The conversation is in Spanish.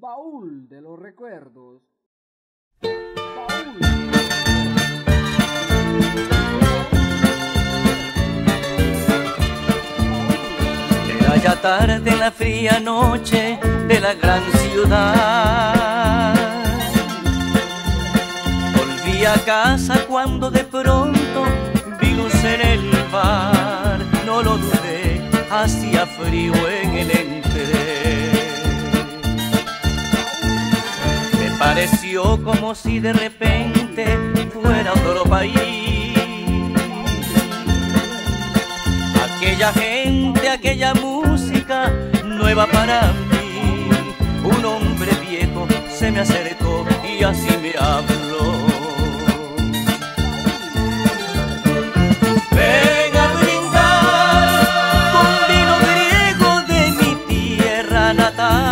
Baúl de los recuerdos. Era ya tarde en la fría noche de la gran ciudad. Volví a casa cuando de pronto vi luz en el bar. No lo dudé, hacía frío en el entré. Pareció como si de repente fuera otro país. Aquella gente, aquella música nueva para mí. Un hombre viejo se me acercó y así me habló. Ven a brindar con vino griego de mi tierra natal.